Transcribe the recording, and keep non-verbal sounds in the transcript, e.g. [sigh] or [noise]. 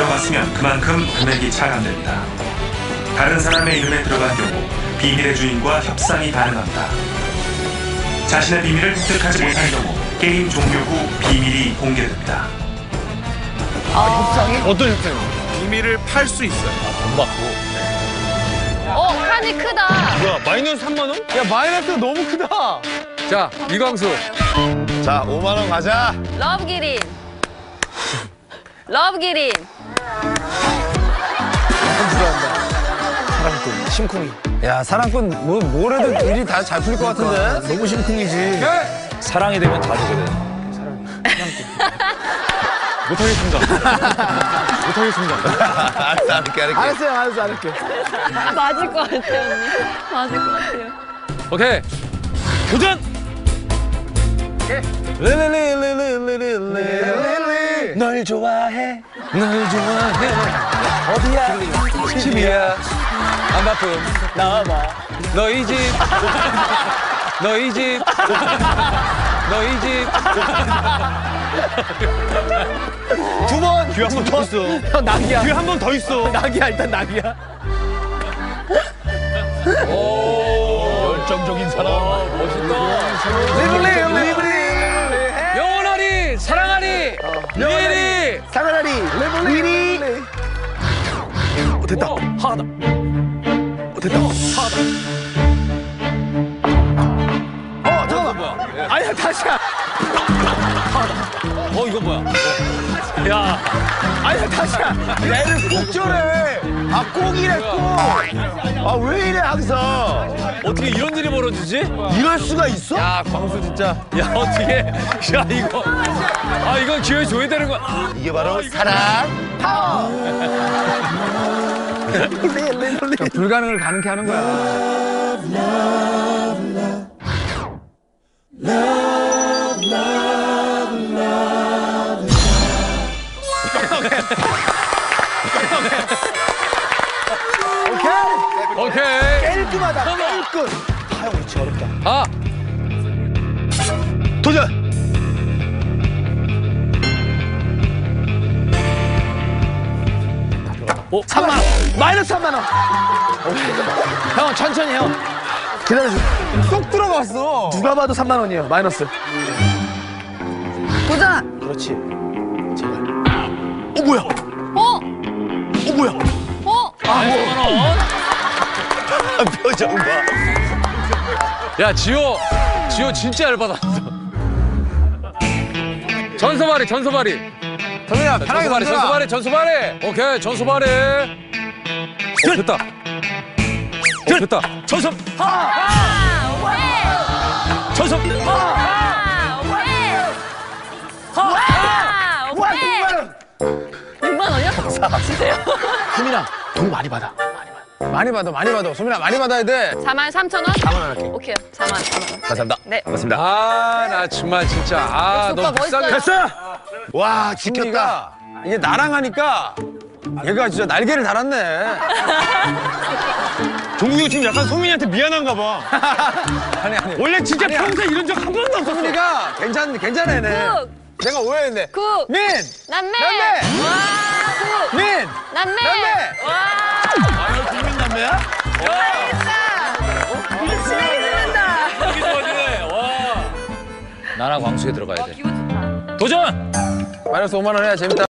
들어갔으면 그만큼 금액이 차감됩니다. 다른 사람의 이름에 들어간 경우 비밀의 주인과 협상이 가능합니다. 자신의 비밀을 획득하지 못한 경우 게임 종료 후 비밀이 공개됩니다. 아, 협상이? 어떤 협상이? 비밀을 팔 수 있어요. 아, 돈 받고. 어, 네. 칸이 크다. 야, 마이너스 3만 원? 야, 마이너스 너무 크다. 자, 이광수. 자, 5만 원 가자. 러브 기린. 러브 기린. 감사합니다. 사랑꾼, 심쿵이. 야, 사랑꾼 뭐, 뭘 해도 일이 다 잘 풀릴 것 그러니까, 너무 심쿵이지. 네. 사랑이 되면 다 되거든. 사랑이. 못하겠습니다. 못하겠습니다. 알았어, 안 할게, 안 할게. 알았어 알았어, 안 할게. 맞을 것 같아요, 언니. 맞을 것 같아요. 오케이. 도전! 예. 릴릴릴릴릴릴릴릴 널 좋아해. 널 좋아해. 어디야? 집이야. 안 바쁨 나와봐. 너희 집. 너희 집. 너희 집두번. 귀한번 더 있어. 형 낙이야. 귀 한 번 더 있어. 낙이야 일단 낙이야. 오 열정적인 사람. 어, 멋있다. 리블리 형님 리블리. 사랑하리 미리 사랑하리 리블리. 어, 됐다. 하나. 어, 됐다. 하나. 어 잠깐만. 뭐야? 아니야 다시야. 어 이거 뭐야? 야 아니야 다시야. 얘를 꼭 저래. 아 꼭이래 꼭. 아 왜 이래 항상. 어떻게 이런 일이 벌어지지? 이럴 수가 있어? 야 광수 진짜 야 어떻게 야 이거 아 이건 기회 줘야 되는 거야 이게 바로 사랑. 불가능을 가능케 하는 거야. 오케이 깔끔하다. 깔끔. 하영 위치 어렵다. 아 도전. 오, 3만 원. 마이너스 3만 원. 형 천천히 형. 기다려줘. 쏙 들어갔어. 누가 봐도 3만 원이에요. 마이너스. 도전! 그렇지. 제발. 어 뭐야? 어? 어 뭐야? 어? 표정 봐. 야 지호 지호 진짜 열받았어 전소발이 전소발이 정민아 편하게 전소발이. 전소발이 전소발이 오케이 전소발이 어, 됐다 어, 됐다 전소 아, 오케이! 전소 6만 원. 6만 원이요? 진짜요? 소민아 돈 많이 받아. 많이 받아. 많이 받아. 소민아 많이 받아야 돼. 4만 3천 원? 4만 원 할게. 오케이, 4만, 4만 원. 감사합니다. 네. 맞습니다. 아 나 정말 진짜 아 오빠 너무 비싸게 멋있어요. 와 지켰다. 이게 나랑 하니까 얘가 진짜 날개를 달았네. [laughs] 동국이 지금 약간 소민이한테 미안한가 봐. [laughs] 아니 아니. 원래 진짜 아니야. 평소에 이런 적 한 번도 없었어. 소민이가 괜찮 괜찮아 얘네. 국! 내가 오해했네. 국! 민! 남매! 남매! 와, 국! 민! 남매! 남매! 와! 국민 남매야? 신나게 들린다! 되게 좋아지네 와 나랑 광수에 들어가야 돼 기분 좋다. 도전 마이너스 5만 원 해야 재밌다.